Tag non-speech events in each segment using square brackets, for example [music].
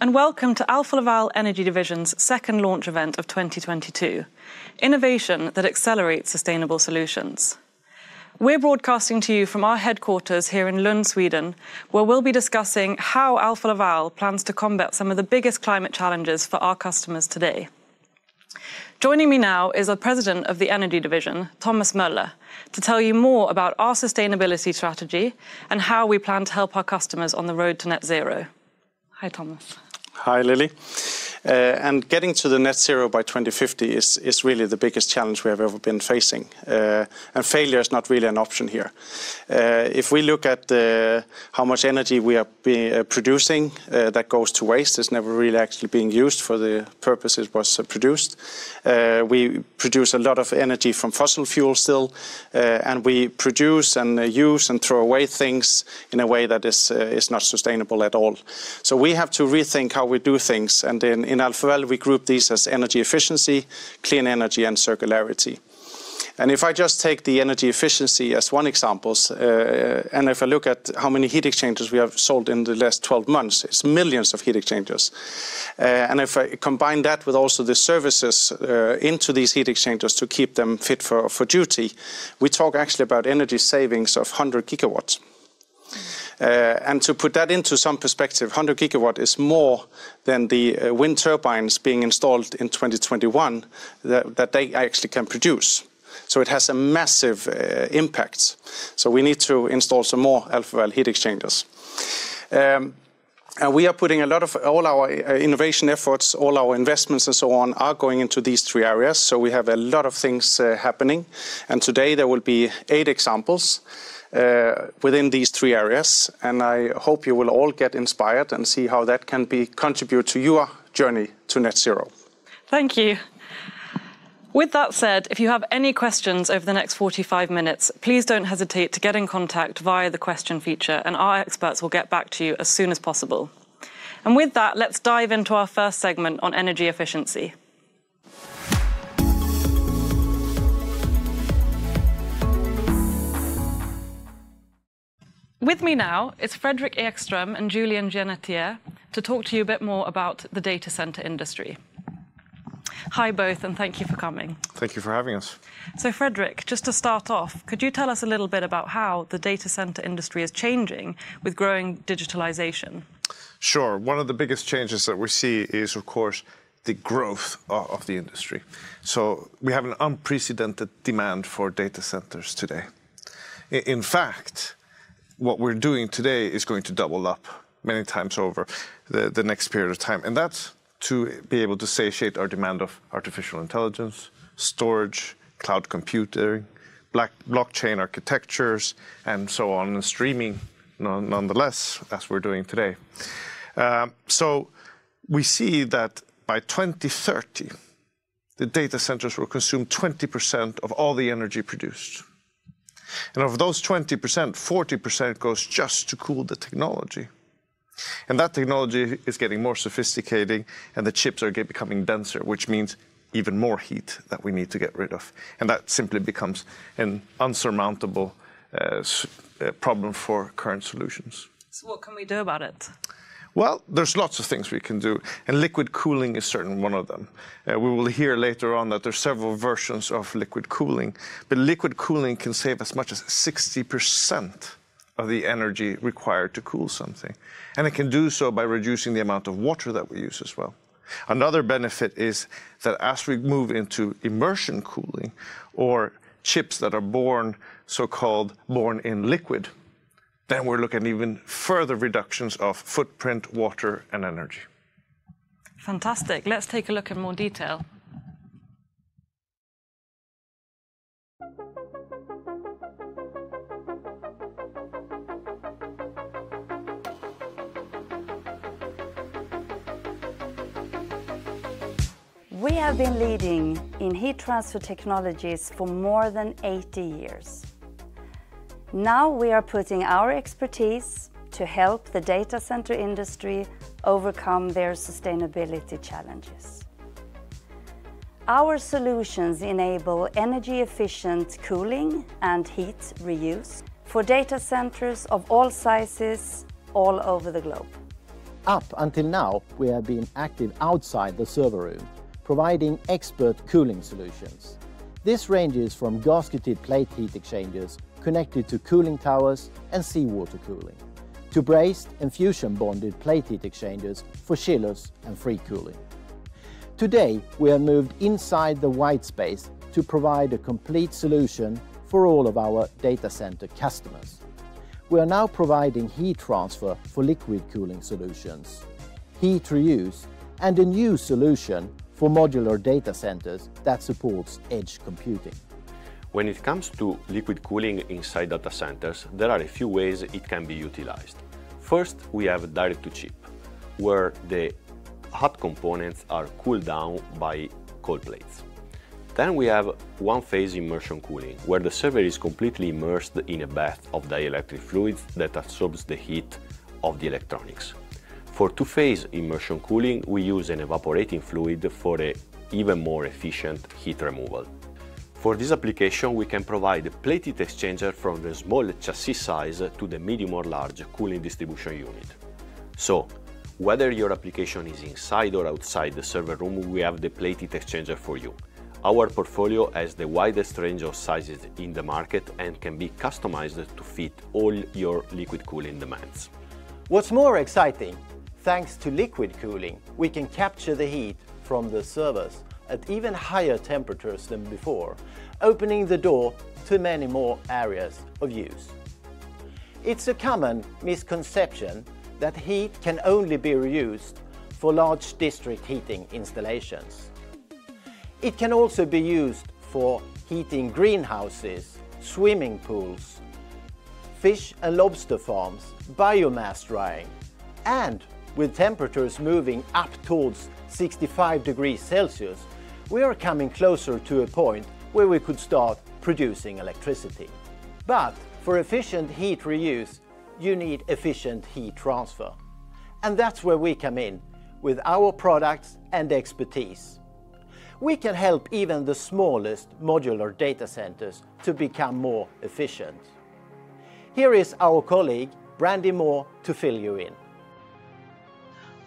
And welcome to Alfa Laval Energy Division's second launch event of 2022, Innovation that Accelerates Sustainable Solutions. We're broadcasting to you from our headquarters here in Lund, Sweden, where we'll be discussing how Alfa Laval plans to combat some of the biggest climate challenges for our customers today. Joining me now is the President of the Energy Division, Thomas Möller, to tell you more about our sustainability strategy and how we plan to help our customers on the road to net zero. Hi, Thomas. Hi, Lily. Uh, and getting to the net zero by 2050 is really the biggest challenge we have ever been facing. Uh, and failure is not really an option here. Uh, if we look at how much energy we are producing that goes to waste, it's never really actually being used for the purpose it was produced. We produce a lot of energy from fossil fuel still, and we produce and use and throw away things in a way that is is not sustainable at all. So we have to rethink how we do things, and in Alfa Laval, we group these as energy efficiency, clean energy, and circularity. And if I just take the energy efficiency as one example, uh, and if I look at how many heat exchangers we have sold in the last 12 months, it's millions of heat exchangers. Uh, and if I combine that with also the services uh, into these heat exchangers to keep them fit for duty, we talk actually about energy savings of 100 Uh, GW. To put that into some perspective, 100 GW is more than the uh, wind turbines being installed in 2021 that they actually can produce. So it has a massive uh, impact. So we need to install some more Alfa Laval heat exchangers. Um, and we are putting a lot of all our innovation efforts, all our investments and so on are going into these three areas. So we have a lot of things happening. And today there will be eight examples Uh, within these three areas, and I hope you will all get inspired and see how that can be contribute to your journey to net zero. Thank you. With that said, if you have any questions over the next 45 minutes, please don't hesitate to get in contact via the question feature, and our experts will get back to you as soon as possible. And with that, let's dive into our first segment on energy efficiency. With me now is Fredrik Ekström and Julien Genetier to talk to you a bit more about the data center industry. Hi, both, and thank you for coming. Thank you for having us. So, Fredrik, just to start off, could you tell us a little bit about how the data center industry is changing with growing digitalization? Sure. One of the biggest changes that we see is, of course, the growth of the industry. So, we have an unprecedented demand for data centers today. In fact, what we're doing today is going to double up many times over the next period of time, and that's to be able to satiate our demand of artificial intelligence, storage, cloud computing, black, blockchain architectures, and so on, and streaming nonetheless, as we're doing today. Um, so we see that by 2030, the data centers will consume 20% of all the energy produced. And of those 20%, 40% goes just to cool the technology. And that technology is getting more sophisticated, and the chips are becoming denser, which means even more heat that we need to get rid of. And that simply becomes an insurmountable uh, uh, problem for current solutions. So, what can we do about it? Well, there's lots of things we can do, and liquid cooling is certainly one of them. Uh, we will hear later on that there's several versions of liquid cooling, but liquid cooling can save as much as 60% of the energy required to cool something, and it can do so by reducing the amount of water that we use as well. Another benefit is that as we move into immersion cooling or chips that are born, so-called born in liquid, then we're looking at even further reductions of footprint, water, and energy. Fantastic. Let's take a look in more detail. We have been leading in heat transfer technologies for more than 80 years. Now we are putting our expertise to help the data center industry overcome their sustainability challenges. Our solutions enable energy-efficient cooling and heat reuse for data centers of all sizes all over the globe. Up until now, we have been active outside the server room, providing expert cooling solutions. This ranges from gasketed plate heat exchangers connected to cooling towers and seawater cooling, to brazed and fusion bonded plate heat exchangers for chillers and free cooling. Today, we have moved inside the white space to provide a complete solution for all of our data center customers. We are now providing heat transfer for liquid cooling solutions, heat reuse, and a new solution for modular data centers that supports edge computing. When it comes to liquid cooling inside data centers, there are a few ways it can be utilized. First, we have direct-to-chip, where the hot components are cooled down by cold plates. Then we have one-phase immersion cooling, where the server is completely immersed in a bath of dielectric fluids that absorbs the heat of the electronics. For two-phase immersion cooling, we use an evaporating fluid for a even more efficient heat removal. For this application, we can provide a exchanger from the small chassis size to the medium or large cooling distribution unit. So, whether your application is inside or outside the server room, we have the plate heat exchanger for you. Our portfolio has the widest range of sizes in the market and can be customized to fit all your liquid cooling demands. What's more exciting, thanks to liquid cooling, we can capture the heat from the servers at even higher temperatures than before, opening the door to many more areas of use. It's a common misconception that heat can only be reused for large district heating installations. It can also be used for heating greenhouses, swimming pools, fish and lobster farms, biomass drying, and with temperatures moving up towards 65 degrees Celsius, we are coming closer to a point where we could start producing electricity. But for efficient heat reuse, you need efficient heat transfer. And that's where we come in with our products and expertise we can help even the smallest modular data centers to become more efficient. Here is our colleague, Brandy Moore, to fill you in.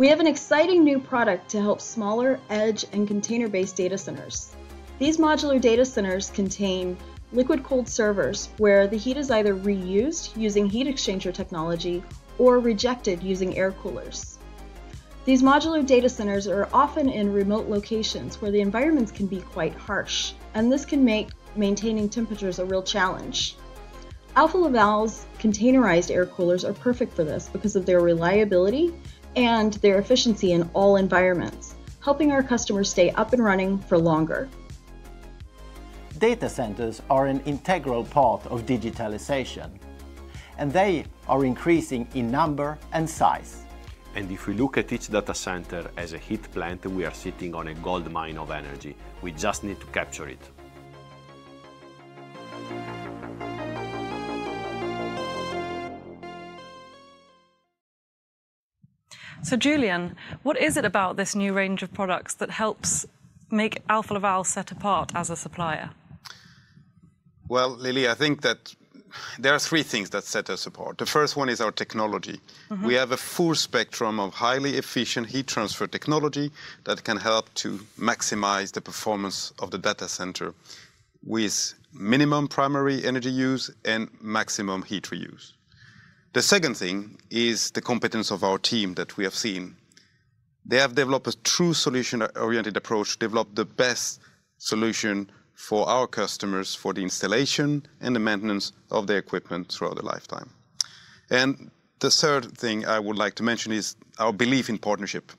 We have an exciting new product to help smaller edge and container-based data centers. These modular data centers contain liquid-cooled servers where the heat is either reused using heat exchanger technology or rejected using air coolers. These modular data centers are often in remote locations where the environments can be quite harsh, and this can make maintaining temperatures a real challenge. Alfa Laval's containerized air coolers are perfect for this because of their reliability and their efficiency in all environments, helping our customers stay up and running for longer. Data centers are an integral part of digitalization, and they are increasing in number and size. And if we look at each data center as a heat plant, we are sitting on a gold mine of energy. We just need to capture it. So, Julian, what is it about this new range of products that helps make Alfa Laval set apart as a supplier? Well, Lily, I think that there are three things that set us apart. The first one is our technology. Mm-hmm. We have a full spectrum of highly efficient heat transfer technology that can help to maximize the performance of the data center with minimum primary energy use and maximum heat reuse. The second thing is the competence of our team that we have seen. They have developed a true solution-oriented approach, developed the best solution for our customers for the installation and the maintenance of their equipment throughout the lifetime. And the third thing I would like to mention is our belief in partnership.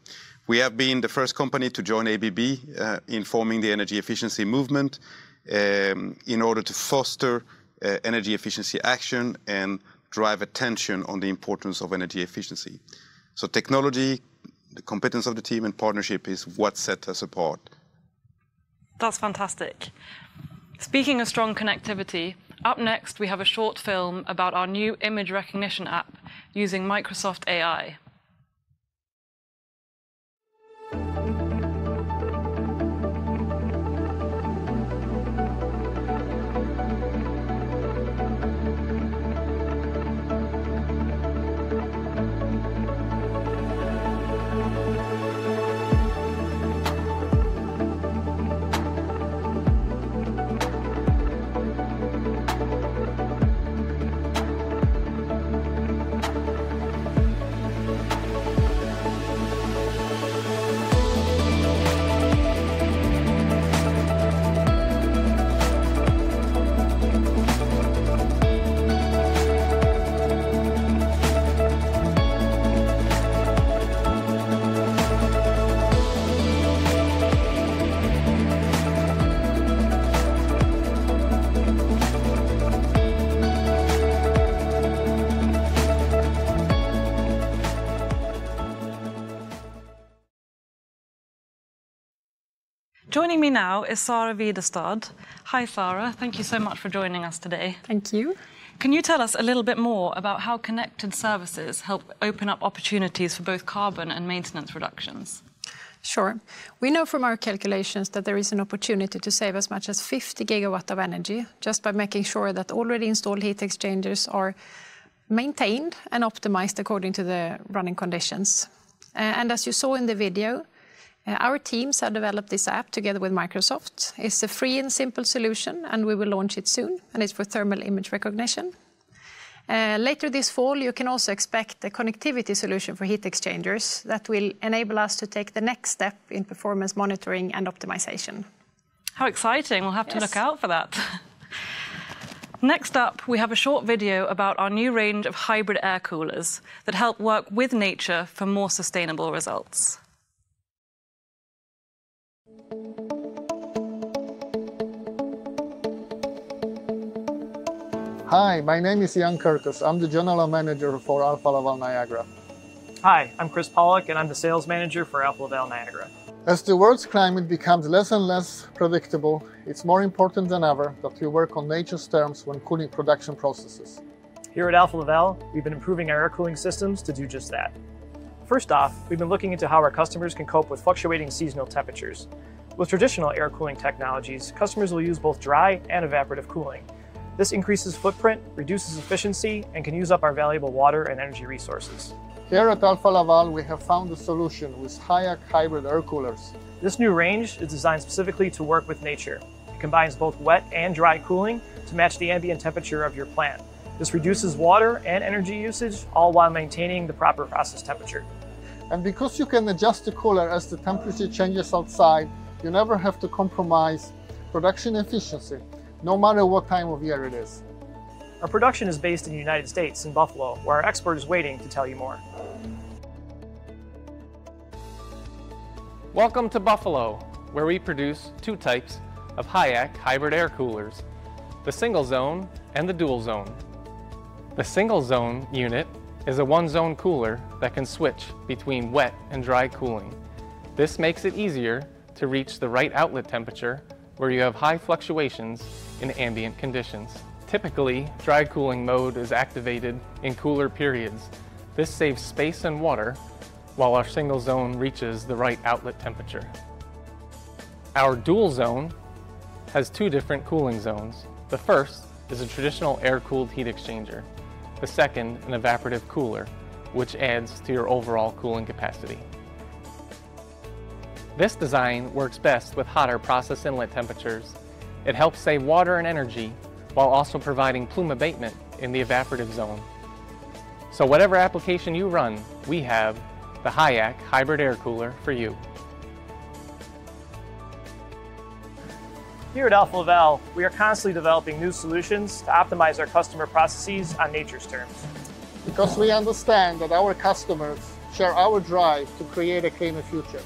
We have been the first company to join ABB uh, in forming the energy efficiency movement um, in order to foster uh, energy efficiency action and drive attention on the importance of energy efficiency. So technology, the competence of the team, and partnership is what sets us apart that's fantastic. Speaking of strong connectivity, up next we have a short film about our new image recognition app using Microsoft AI. Joining me now is Sara Widerstad. Hi, Sara. Thank you so much for joining us today. Thank you. Can you tell us a little bit more about how connected services help open up opportunities for both carbon and maintenance reductions? Sure. We know from our calculations that there is an opportunity to save as much as 50 gigawatt of energy just by making sure that already installed heat exchangers are maintained and optimized according to the running conditions. And as you saw in the video, Uh, our teams have developed this app together with Microsoft. It's a free and simple solution, and we will launch it soon, and it's for thermal image recognition. Uh, later this fall, you can also expect a connectivity solution for heat exchangers that will enable us to take the next step in performance monitoring and optimization. How exciting. We'll have to look out for that. [laughs] Next up, we have a short video about our new range of hybrid air coolers that help work with nature for more sustainable results. Hi, my name is Jan Kirkus. I'm the General Manager for Alfa Laval Niagara. Hi, I'm Chris Pollock, and I'm the Sales Manager for Alfa Laval Niagara. As the world's climate becomes less and less predictable, it's more important than ever that we work on nature's terms when cooling production processes. Here at Alfa Laval, we've been improving our air cooling systems to do just that. First off, we've been looking into how our customers can cope with fluctuating seasonal temperatures. With traditional air cooling technologies, customers will use both dry and evaporative cooling. This increases footprint, reduces efficiency, and can use up our valuable water and energy resources. Here at Alfa Laval, we have found a solution with HIAC hybrid air coolers. This new range is designed specifically to work with nature. It combines both wet and dry cooling to match the ambient temperature of your plant. This reduces water and energy usage, all while maintaining the proper process temperature. And because you can adjust the cooler as the temperature changes outside, you never have to compromise production efficiency no matter what time of year it is. Our production is based in the United States, in Buffalo, where our expert is waiting to tell you more. Welcome to Buffalo, where we produce two types of HIAC hybrid air coolers, the single zone and the dual zone. The single zone unit is a one zone cooler that can switch between wet and dry cooling. This makes it easier to reach the right outlet temperature where you have high fluctuations in ambient conditions. Typically, dry cooling mode is activated in cooler periods. This saves space and water while our single zone reaches the right outlet temperature. Our dual zone has two different cooling zones. The first is a traditional air-cooled heat exchanger. The second, an evaporative cooler, which adds to your overall cooling capacity. This design works best with hotter process inlet temperatures. It helps save water and energy while also providing plume abatement in the evaporative zone. So whatever application you run, we have the HIAC hybrid air cooler for you. Here at Alfa Laval, we are constantly developing new solutions to optimize our customer processes on nature's terms. Because we understand that our customers share our drive to create a cleaner future.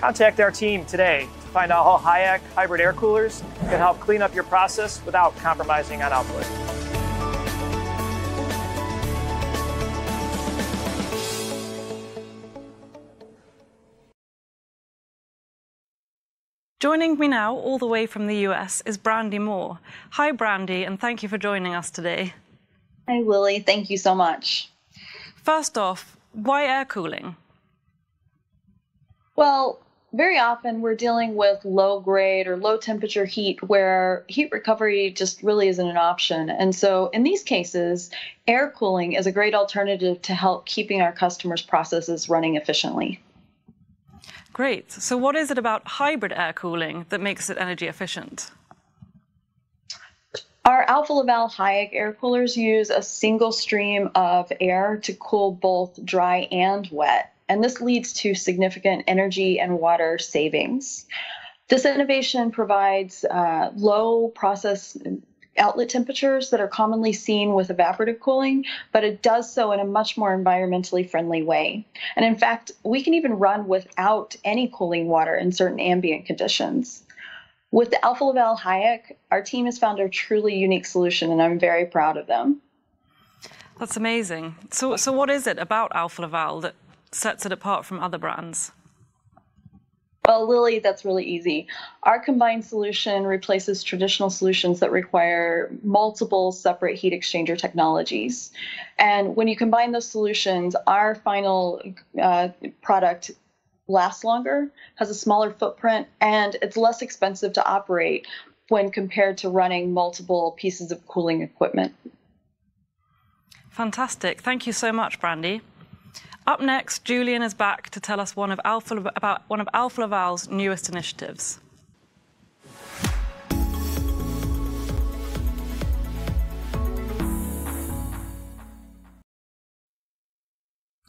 Contact our team today to find out how HIAC hybrid air coolers can help clean up your process without compromising on output. Joining me now, all the way from the US, is Brandy Moore. Hi, Brandy, and thank you for joining us today. Hi, Lily. Thank you so much. First off, why air cooling? Well, very often we're dealing with low grade or low temperature heat where heat recovery just really isn't an option. And so in these cases, air cooling is a great alternative to help keeping our customers' processes running efficiently. Great. So what is it about hybrid air cooling that makes it energy efficient? Our Alfa Laval HIAC air coolers use a single stream of air to cool both dry and wet and this leads to significant energy and water savings. This innovation provides uh, low process outlet temperatures that are commonly seen with evaporative cooling, but it does so in a much more environmentally friendly way. And in fact, we can even run without any cooling water in certain ambient conditions. With the Alfa Laval HIAC, our team has found a truly unique solution, and I'm very proud of them. That's amazing. So, so what is it about Alfa Laval that sets it apart from other brands? Well, Lily, that's really easy. Our combined solution replaces traditional solutions that require multiple separate heat exchanger technologies. And when you combine those solutions, our final uh, product lasts longer, has a smaller footprint, and it's less expensive to operate when compared to running multiple pieces of cooling equipment. Fantastic. Thank you so much, Brandy. Up next, Julian is back to tell us one of Alfa, about one of Alfa Laval's newest initiatives.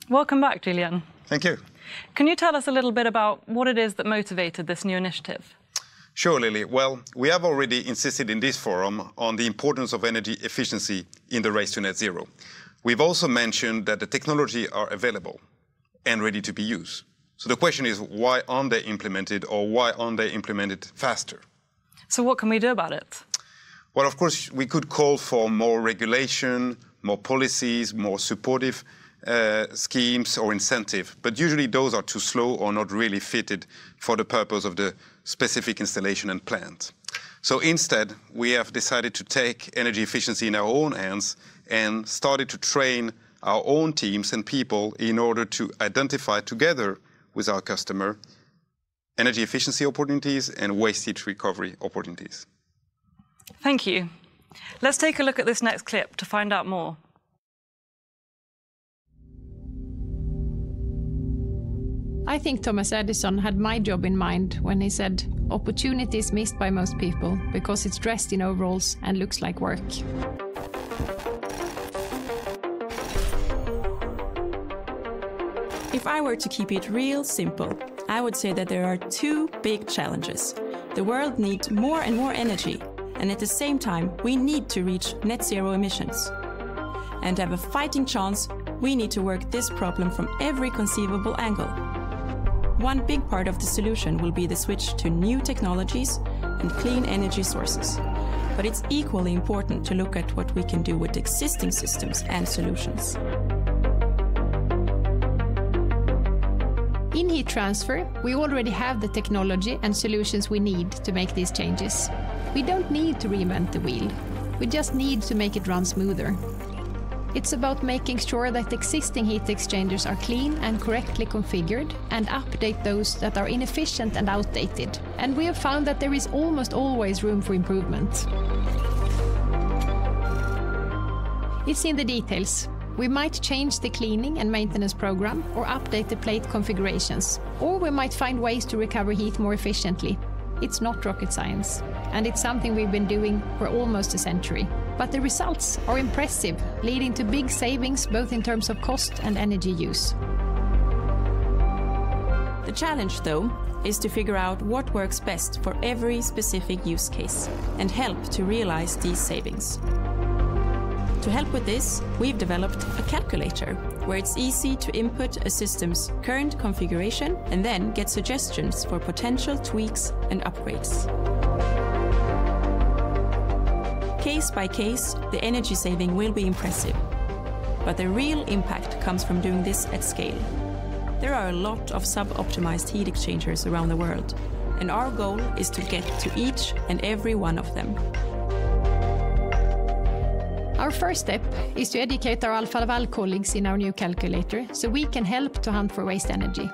Welcome back, Julian. Thank you. Can you tell us a little bit about what it is that motivated this new initiative? Sure, Lily. Well, we have already insisted in this forum on the importance of energy efficiency in the race to net zero. We've also mentioned that the technology are available and ready to be used. So the question is, why aren't they implemented or why aren't they implemented faster? So what can we do about it? Well, of course, we could call for more regulation, more policies, more supportive uh, schemes or incentive, but usually those are too slow or not really fitted for the purpose of the specific installation and plant. So instead, we have decided to take energy efficiency in our own hands and started to train our own teams and people in order to identify together with our customer energy efficiency opportunities and waste heat recovery opportunities. Thank you. Let's take a look at this next clip to find out more. I think Thomas Edison had my job in mind when he said, Opportunity is missed by most people because it's dressed in overalls and looks like work. If I were to keep it real simple, I would say that there are two big challenges. The world needs more and more energy, and at the same time, we need to reach net zero emissions. And to have a fighting chance, we need to work this problem from every conceivable angle. One big part of the solution will be the switch to new technologies and clean energy sources. But it's equally important to look at what we can do with existing systems and solutions. In heat transfer, we already have the technology and solutions we need to make these changes. We don't need to reinvent the wheel. We just need to make it run smoother. It's about making sure that existing heat exchangers are clean and correctly configured and update those that are inefficient and outdated. And we have found that there is almost always room for improvement. It's in the details. We might change the cleaning and maintenance program or update the plate configurations, or we might find ways to recover heat more efficiently. It's not rocket science, and it's something we've been doing for almost a century. But the results are impressive, leading to big savings both in terms of cost and energy use. The challenge, though, is to figure out what works best for every specific use case and help to realize these savings. To help with this, we've developed a calculator where it's easy to input a system's current configuration and then get suggestions for potential tweaks and upgrades. Case by case, the energy saving will be impressive, but the real impact comes from doing this at scale. There are a lot of sub-optimized heat exchangers around the world, and our goal is to get to each and every one of them. Our first step is to educate our Alfa Laval colleagues in our new calculator so we can help to hunt for waste energy.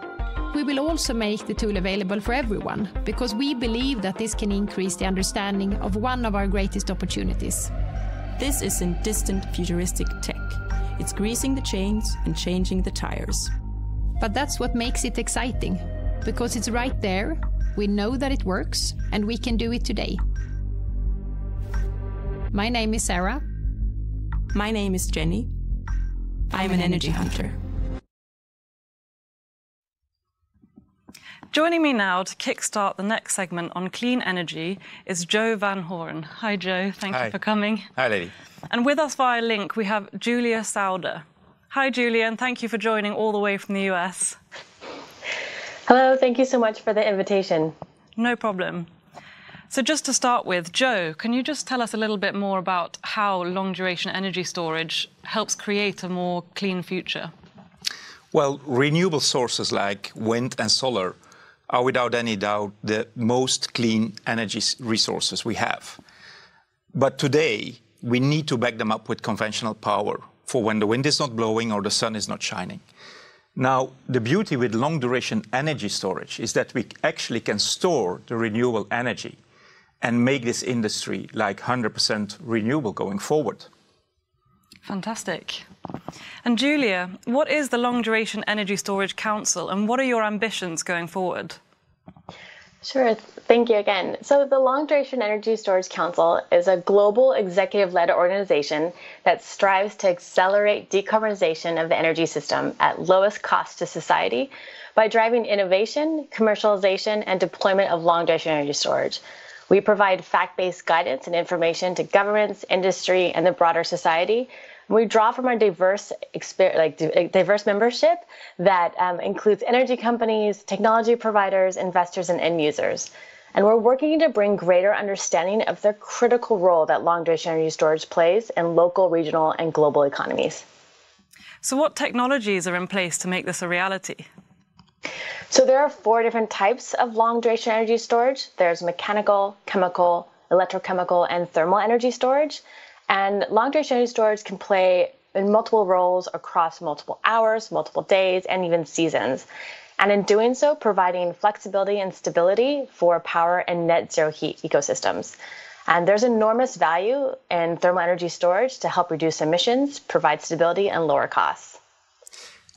We will also make the tool available for everyone because we believe that this can increase the understanding of one of our greatest opportunities. This isn't distant futuristic tech. It's greasing the chains and changing the tires. But that's what makes it exciting because it's right there, we know that it works, and we can do it today. My name is Sarah, my name is Jenny. I'm an energy hunter. Joining me now to kickstart the next segment on clean energy is Joe Van Horen. Hi, Joe. Thank Hi. you for coming. Hi, lady. And with us via link, we have Julia Sauder. Hi, Julia, and thank you for joining all the way from the US. Hello, thank you so much for the invitation. No problem. So just to start with, Joe, can you just tell us a little bit more about how long duration energy storage helps create a more clean future? Well, renewable sources like wind and solar are without any doubt the most clean energy resources we have. But today, we need to back them up with conventional power for when the wind is not blowing or the sun is not shining. Now, the beauty with long duration energy storage is that we actually can store the renewable energy and make this industry like 100% renewable going forward. Fantastic. And Julia, what is the Long Duration Energy Storage Council and what are your ambitions going forward? Sure. Thank you again. So, the Long Duration Energy Storage Council is a global executive led organization that strives to accelerate decarbonization of the energy system at lowest cost to society by driving innovation, commercialization, and deployment of long duration energy storage. We provide fact based guidance and information to governments, industry, and the broader society we draw from our diverse like diverse membership that um, includes energy companies, technology providers, investors, and end users. And we're working to bring greater understanding of the critical role that long duration energy storage plays in local, regional, and global economies. So, what technologies are in place to make this a reality? So, there are four different types of long duration energy storage there's mechanical, chemical, electrochemical, and thermal energy storage. And long duration storage can play in multiple roles across multiple hours, multiple days, and even seasons. And in doing so, providing flexibility and stability for power and net zero heat ecosystems. And there's enormous value in thermal energy storage to help reduce emissions, provide stability, and lower costs.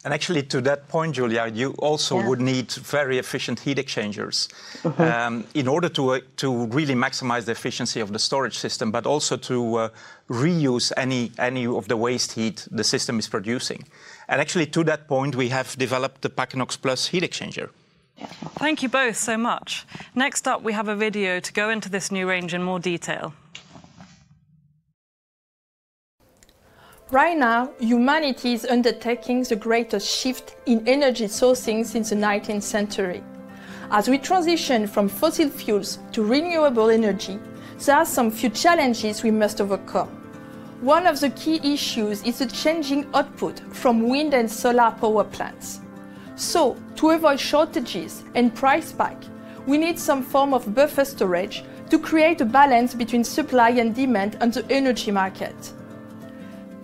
And actually, to that point, Julia, you also yeah. would need very efficient heat exchangers mm -hmm. um, in order to, uh, to really maximize the efficiency of the storage system, but also to uh, reuse any, any of the waste heat the system is producing. And actually, to that point, we have developed the Packinox Plus heat exchanger. Thank you both so much. Next up, we have a video to go into this new range in more detail. Right now, humanity is undertaking the greatest shift in energy sourcing since the 19th century. As we transition from fossil fuels to renewable energy, there are some few challenges we must overcome. One of the key issues is the changing output from wind and solar power plants. So, to avoid shortages and price spike, we need some form of buffer storage to create a balance between supply and demand on the energy market.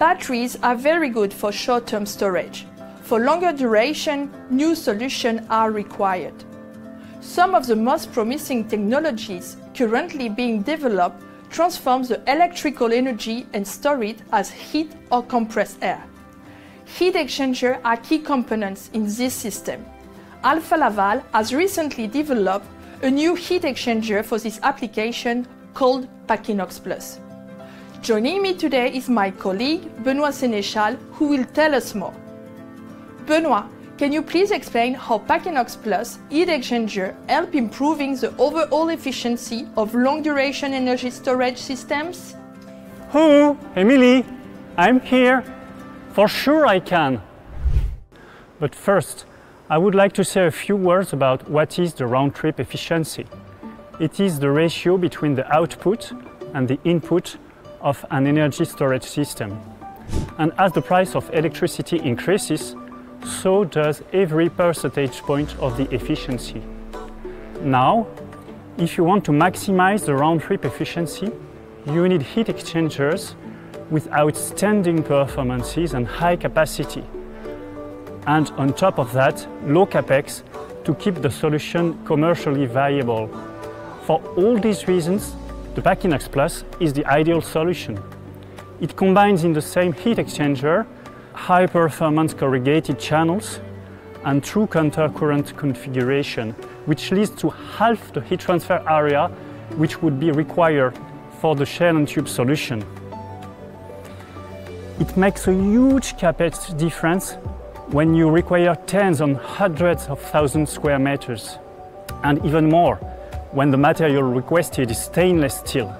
Batteries are very good for short-term storage. For longer duration, new solutions are required. Some of the most promising technologies currently being developed transform the electrical energy and store it as heat or compressed air. Heat exchangers are key components in this system. Alfa Laval has recently developed a new heat exchanger for this application called Packinox Plus. Joining me today is my colleague Benoit Sénéchal, who will tell us more. Benoit, can you please explain how Packinox Plus heat exchanger help improving the overall efficiency of long-duration energy storage systems? Hello, Emily. I'm here. For sure I can. But first, I would like to say a few words about what is the round-trip efficiency. It is the ratio between the output and the input of an energy storage system. And as the price of electricity increases, so does every percentage point of the efficiency. Now, if you want to maximize the round-trip efficiency, you need heat exchangers with outstanding performances and high capacity. And on top of that, low capex to keep the solution commercially viable. For all these reasons, the Packinox Plus is the ideal solution. It combines in the same heat exchanger high performance corrugated channels and true countercurrent configuration, which leads to half the heat transfer area which would be required for the shell and tube solution. It makes a huge capex difference when you require tens and hundreds of thousands square meters, and even more when the material requested is stainless steel.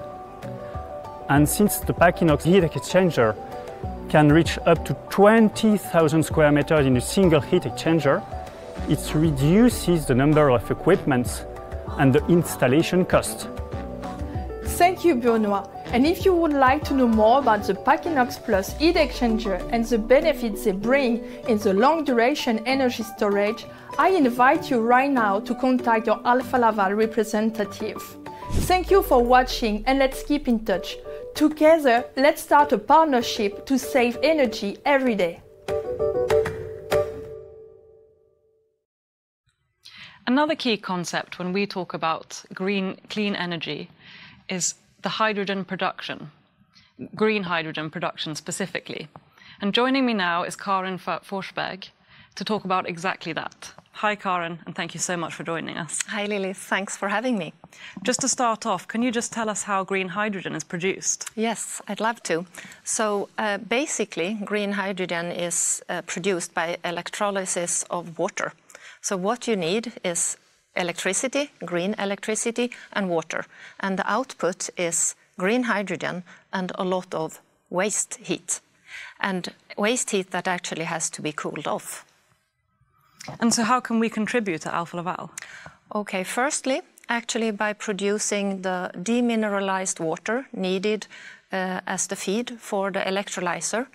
And since the Packinox heat exchanger can reach up to 20,000 square meters in a single heat exchanger, it reduces the number of equipments and the installation cost. Thank you, Benoit. And if you would like to know more about the Packinox Plus heat exchanger and the benefits they bring in the long duration energy storage, I invite you right now to contact your Alfa Laval representative. Thank you for watching and let's keep in touch. Together, let's start a partnership to save energy every day. Another key concept when we talk about green, clean energy is the hydrogen production, green hydrogen production specifically. And joining me now is Karin Forsberg to talk about exactly that. Hi, Karin, and thank you so much for joining us. Hi, Lily. Thanks for having me. Just to start off, can you just tell us how green hydrogen is produced? Yes, I'd love to. So uh, basically, green hydrogen is uh, produced by electrolysis of water. So what you need is electricity, green electricity, and water. And the output is green hydrogen and a lot of waste heat. And waste heat that actually has to be cooled off. And so how can we contribute to Alfa Laval? Okay, firstly, actually by producing the demineralized water needed uh, as the feed for the electrolyzer.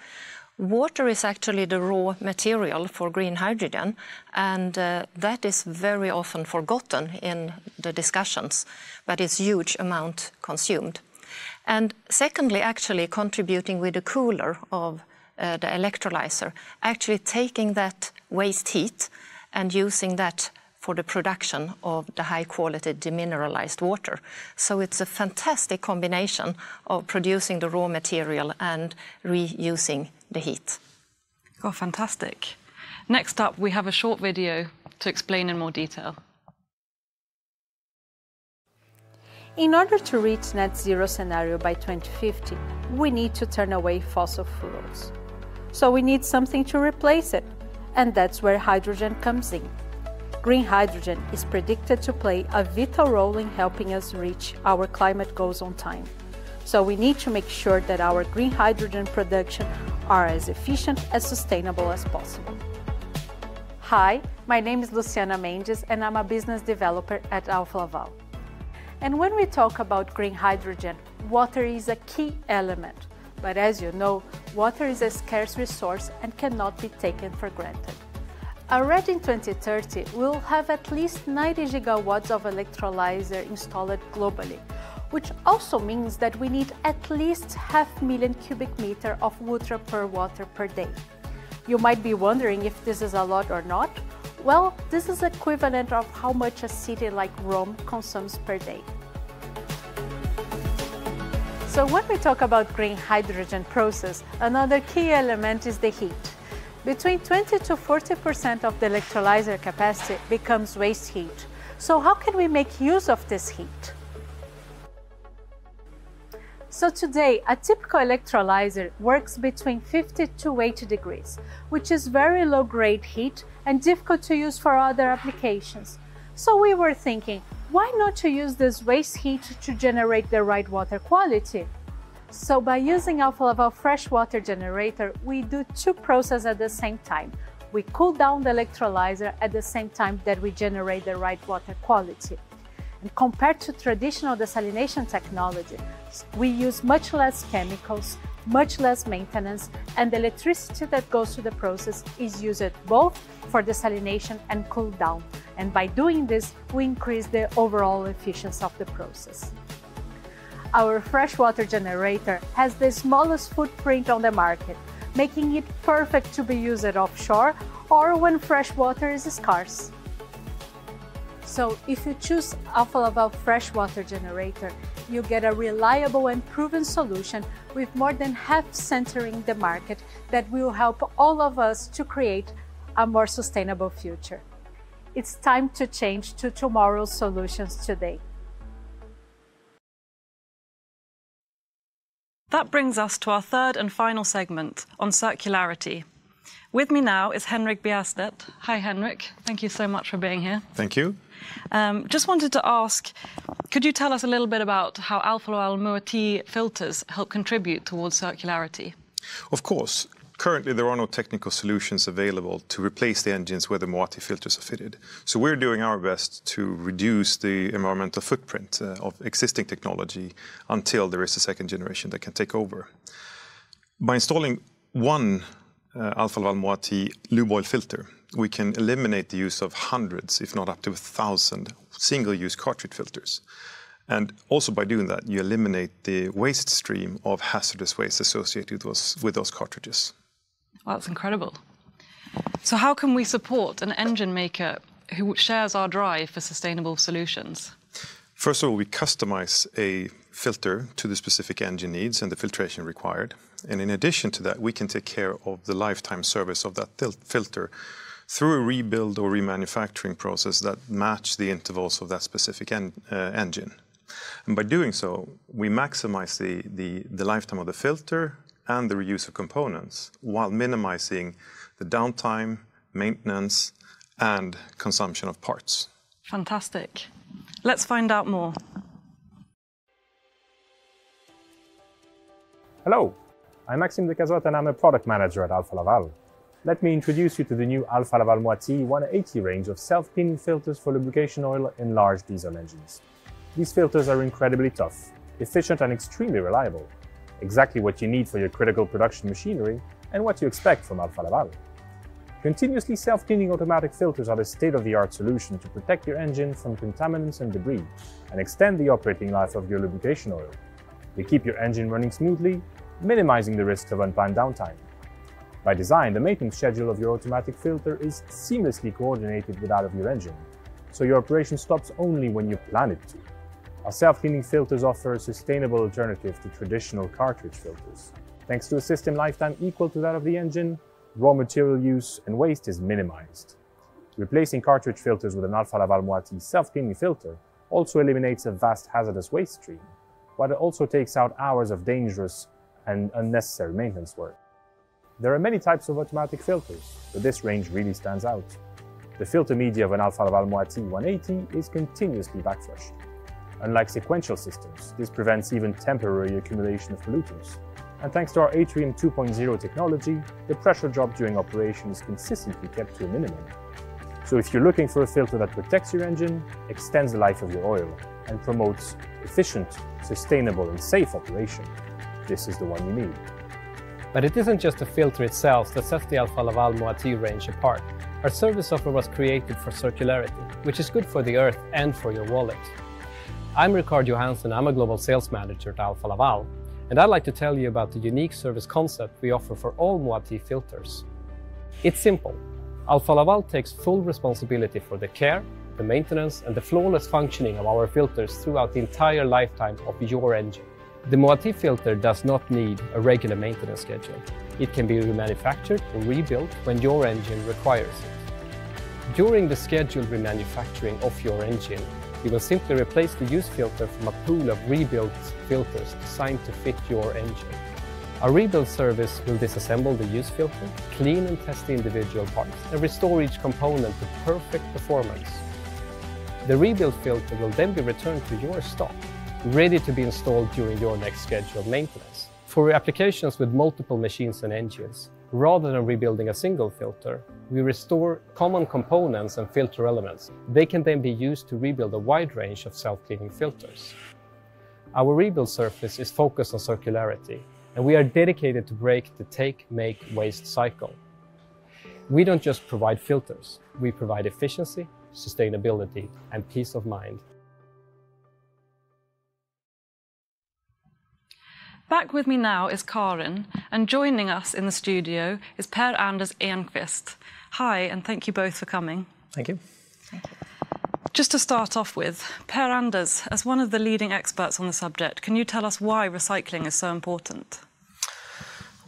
Water is actually the raw material for green hydrogen, and uh, that is very often forgotten in the discussions, but it's huge amount consumed. And secondly, actually contributing with the cooler of uh, the electrolyzer, actually taking that waste heat and using that for the production of the high quality demineralized water. So it's a fantastic combination of producing the raw material and reusing the heat. Oh, fantastic. Next up, we have a short video to explain in more detail. In order to reach net zero scenario by 2050, we need to turn away fossil fuels. So we need something to replace it, and that's where hydrogen comes in. Green hydrogen is predicted to play a vital role in helping us reach our climate goals on time. So we need to make sure that our green hydrogen production are as efficient as sustainable as possible. Hi, my name is Luciana Mendes and I'm a business developer at Alfa Laval. And when we talk about green hydrogen, water is a key element. But as you know, water is a scarce resource and cannot be taken for granted. Already in 2030, we'll have at least 90 gigawatts of electrolyzer installed globally, which also means that we need at least half million cubic meter of water per water per day. You might be wondering if this is a lot or not. Well, this is equivalent of how much a city like Rome consumes per day. So when we talk about green hydrogen process, another key element is the heat. Between 20 to 40% of the electrolyzer capacity becomes waste heat. So how can we make use of this heat? So today, a typical electrolyzer works between 50 to 80 degrees, which is very low grade heat and difficult to use for other applications. So we were thinking, why not to use this waste heat to generate the right water quality? So by using Alfa Laval freshwater generator, we do two processes at the same time. We cool down the electrolyzer at the same time that we generate the right water quality. And compared to traditional desalination technology, we use much less chemicals, much less maintenance, and the electricity that goes to the process is used both for desalination and cool down. And by doing this, we increase the overall efficiency of the process. Our freshwater generator has the smallest footprint on the market, making it perfect to be used offshore or when fresh water is scarce. So if you choose Alfa Laval freshwater generator, you get a reliable and proven solution with more than half centering the market that will help all of us to create a more sustainable future. It's time to change to tomorrow's solutions today. That brings us to our third and final segment on circularity. With me now is Henrik Bjerstedt. Hi, Henrik. Thank you so much for being here. Thank you. Um, just wanted to ask, could you tell us a little bit about how Laval Moatti filters help contribute towards circularity? Of course. Currently, there are no technical solutions available to replace the engines where the Moatti filters are fitted. So we're doing our best to reduce the environmental footprint uh, of existing technology until there is a second generation that can take over. By installing one uh, Alfa Laval Moatti lube oil filter, we can eliminate the use of hundreds, if not up to a thousand, single-use cartridge filters. And also by doing that, you eliminate the waste stream of hazardous waste associated with those cartridges. Wow, that's incredible. So how can we support an engine maker who shares our drive for sustainable solutions? First of all, we customize a filter to the specific engine needs and the filtration required. And in addition to that, we can take care of the lifetime service of that filter through a rebuild or remanufacturing process that match the intervals of that specific en uh, engine. And by doing so, we maximize the, the, the lifetime of the filter and the reuse of components while minimizing the downtime, maintenance, and consumption of parts. Fantastic. Let's find out more. Hello, I'm Maxime Decazotte and I'm a product manager at Alfa Laval. Let me introduce you to the new Alfa Laval Moatti 180 range of self-cleaning filters for lubrication oil in large diesel engines. These filters are incredibly tough, efficient and extremely reliable. Exactly what you need for your critical production machinery and what you expect from Alfa Laval. Continuously self-cleaning automatic filters are the state-of-the-art solution to protect your engine from contaminants and debris and extend the operating life of your lubrication oil. They keep your engine running smoothly minimizing the risk of unplanned downtime. By design, the maintenance schedule of your automatic filter is seamlessly coordinated with that of your engine, so your operation stops only when you plan it to. Our self-cleaning filters offer a sustainable alternative to traditional cartridge filters. Thanks to a system lifetime equal to that of the engine, raw material use and waste is minimized. Replacing cartridge filters with an Alfa Laval Moatti self-cleaning filter also eliminates a vast hazardous waste stream, while it also takes out hours of dangerous and unnecessary maintenance work. There are many types of automatic filters, but this range really stands out. The filter media of an Alfa Laval Moatti 180 is continuously backflushed. Unlike sequential systems, this prevents even temporary accumulation of pollutants. And thanks to our Atrium 2.0 technology, the pressure drop during operation is consistently kept to a minimum. So if you're looking for a filter that protects your engine, extends the life of your oil, and promotes efficient, sustainable and safe operation, this is the one you need. But it isn't just the filter itself that sets the Alfa Laval Moatti range apart. Our service offer was created for circularity, which is good for the earth and for your wallet. I'm Ricard Johansson, I'm a global sales manager at Alfa Laval, and I'd like to tell you about the unique service concept we offer for all Moatti filters. It's simple. Alfa Laval takes full responsibility for the care, the maintenance and the flawless functioning of our filters throughout the entire lifetime of your engine. The Moatti filter does not need a regular maintenance schedule. It can be remanufactured or rebuilt when your engine requires it. During the scheduled remanufacturing of your engine, you will simply replace the used filter from a pool of rebuilt filters designed to fit your engine. Our rebuild service will disassemble the used filter, clean and test the individual parts, and restore each component to perfect performance. The rebuild filter will then be returned to your stock ready to be installed during your next scheduled maintenance. For applications with multiple machines and engines, rather than rebuilding a single filter, we restore common components and filter elements. They can then be used to rebuild a wide range of self-cleaning filters. Our rebuild surface is focused on circularity, and we are dedicated to break the take, make, waste cycle. We don't just provide filters, we provide efficiency, sustainability, and peace of mind. Back with me now is Karin, and joining us in the studio is Per Anders Enkvist. Hi, and thank you both for coming. Thank you. Just to start off with, Per Anders, as one of the leading experts on the subject, can you tell us why recycling is so important?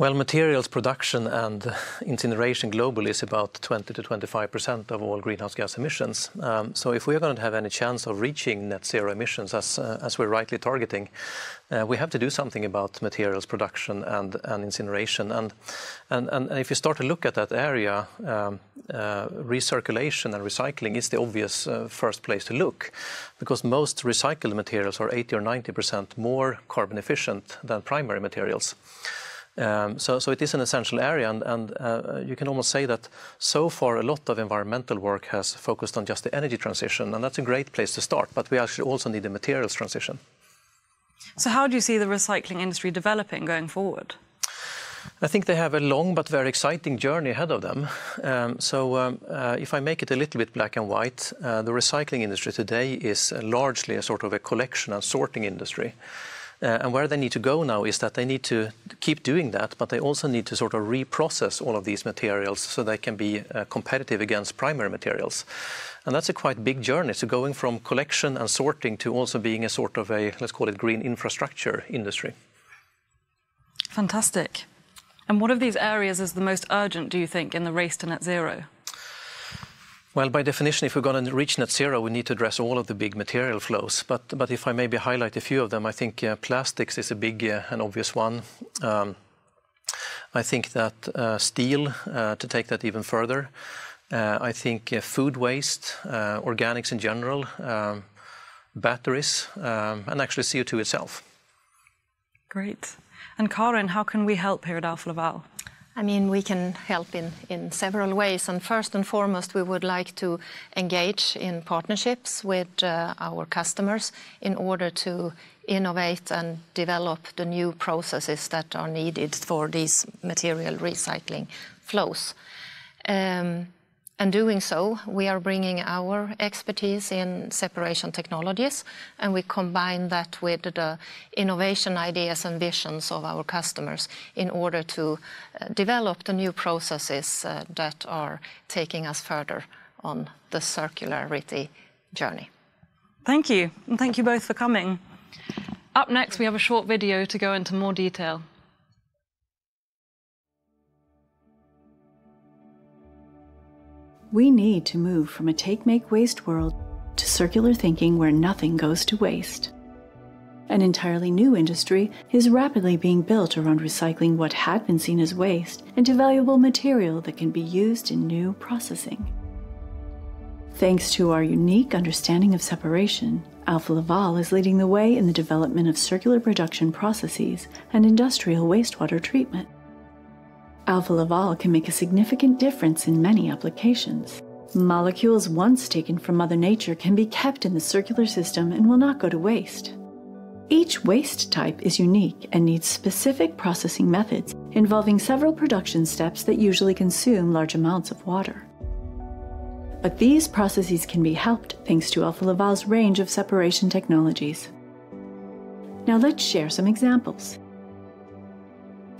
Well, materials production and incineration globally is about 20 to 25 percent of all greenhouse gas emissions. Um, so if we are going to have any chance of reaching net zero emissions as, uh, as we're rightly targeting, uh, we have to do something about materials production and, and incineration. And, and, and if you start to look at that area, um, uh, recirculation and recycling is the obvious uh, first place to look because most recycled materials are 80 or 90 percent more carbon efficient than primary materials. Um, it is an essential area, and, uh, you can almost say that so far a lot of environmental work has focused on just the energy transition, and that's a great place to start. But we actually also need the materials transition. So, how do you see the recycling industry developing going forward? I think they have a long but very exciting journey ahead of them. Um, so um, uh, if I make it a little bit black and white, uh, the recycling industry today is largely a sort of a collection and sorting industry. Uh, and where they need to go now is that they need to keep doing that, but they also need to sort of reprocess all of these materials so they can be uh, competitive against primary materials. And that's a quite big journey. So going from collection and sorting to also being a sort of a, let's call it green infrastructure industry. Fantastic. And what of these areas is the most urgent, do you think, in the race to net zero? Well, by definition, if we're going to reach net zero, we need to address all of the big material flows. But, but if I maybe highlight a few of them, I think uh, plastics is a big uh, and obvious one. Um, I think that uh, steel, uh, to take that even further, uh, I think uh, food waste, organics in general, um, batteries, um, and actually CO2 itself. Great. And Karin, how can we help here at Alfa Laval? I mean, we can help in, in several ways. And first and foremost, we would like to engage in partnerships with uh, our customers in order to innovate and develop the new processes that are needed for these material recycling flows. Um, and doing so, we are bringing our expertise in separation technologies, and we combine that with the innovation ideas and visions of our customers in order to uh, develop the new processes uh, that are taking us further on the circularity journey. Thank you, and thank you both for coming. Up next, we have a short video to go into more detail. We need to move from a take make waste world to circular thinking where nothing goes to waste. An entirely new industry is rapidly being built around recycling what had been seen as waste into valuable material that can be used in new processing. Thanks to our unique understanding of separation, Alfa Laval is leading the way in the development of circular production processes and industrial wastewater treatment. Alfa Laval can make a significant difference in many applications. Molecules once taken from Mother Nature can be kept in the circular system and will not go to waste. Each waste type is unique and needs specific processing methods involving several production steps that usually consume large amounts of water. But these processes can be helped thanks to Alfa Laval's range of separation technologies. Now let's share some examples.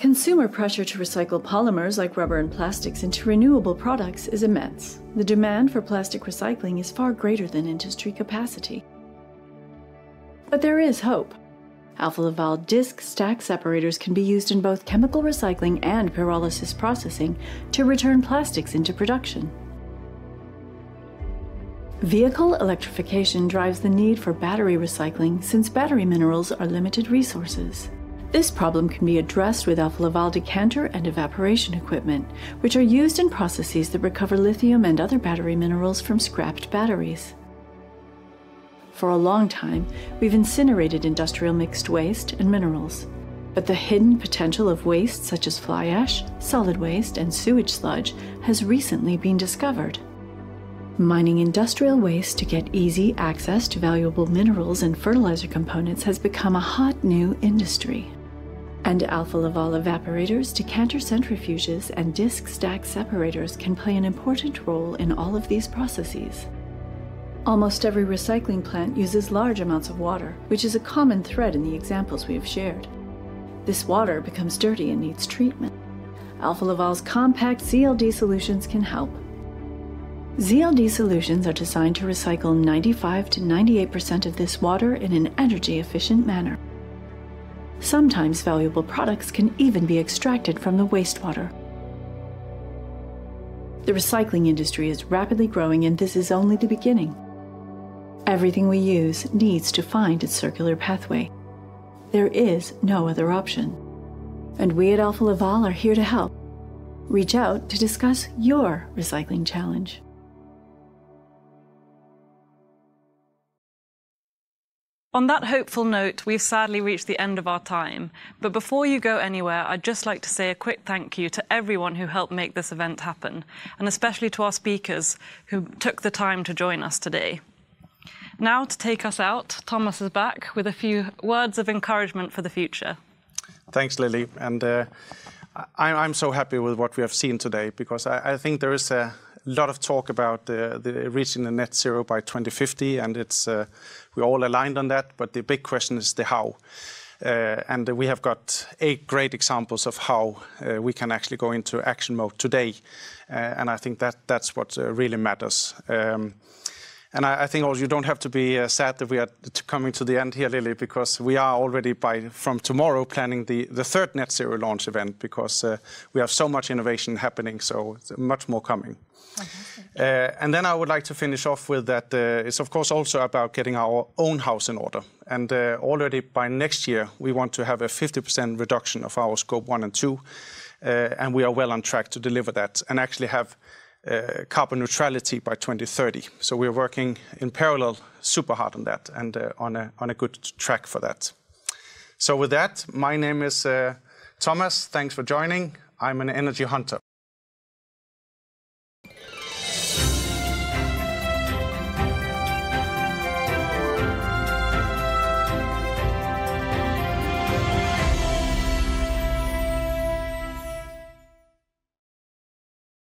Consumer pressure to recycle polymers like rubber and plastics into renewable products is immense. The demand for plastic recycling is far greater than industry capacity. But there is hope. Alfa Laval disc stack separators can be used in both chemical recycling and pyrolysis processing to return plastics into production. Vehicle electrification drives the need for battery recycling since battery minerals are limited resources. This problem can be addressed with Alfa Laval decanter and evaporation equipment, which are used in processes that recover lithium and other battery minerals from scrapped batteries. For a long time, we've incinerated industrial mixed waste and minerals. But the hidden potential of waste such as fly ash, solid waste, and sewage sludge has recently been discovered. Mining industrial waste to get easy access to valuable minerals and fertilizer components has become a hot new industry and Alfa Laval evaporators, decanter centrifuges, and disc stack separators can play an important role in all of these processes. Almost every recycling plant uses large amounts of water, which is a common thread in the examples we have shared. This water becomes dirty and needs treatment. Alfa Laval's compact ZLD solutions can help. ZLD solutions are designed to recycle 95 to 98% of this water in an energy efficient manner. Sometimes valuable products can even be extracted from the wastewater. The recycling industry is rapidly growing, and this is only the beginning. Everything we use needs to find its circular pathway. There is no other option. And we at Alfa Laval are here to help. Reach out to discuss your recycling challenge. On that hopeful note, we've sadly reached the end of our time. But before you go anywhere, I'd just like to say a quick thank you to everyone who helped make this event happen, and especially to our speakers who took the time to join us today. Now, to take us out, Thomas is back with a few words of encouragement for the future. Thanks, Lily. And uh, I'm so happy with what we have seen today because I think there is a lot of talk about reaching the net zero by 2050, and uh, we're all aligned on that, but the big question is the how. Uh, and we have got eight great examples of how uh, we can actually go into action mode today, and I think that's what really matters. Um, And I think also you don't have to be uh, sad that we are coming to the end here, Lily, because we are already from tomorrow planning the third net zero launch event because uh, we have so much innovation happening, so much more coming. Uh, and then I would like to finish off with that it's, of course, also about getting our own house in order. And already by next year, we want to have a 50% reduction of our Scope 1 and 2, and we are well on track to deliver that and actually have Uh, carbon neutrality by 2030. So we're working in parallel super hard on that and uh, on a good track for that. So with that, my name is uh, Thomas. Thanks for joining. I'm an energy hunter.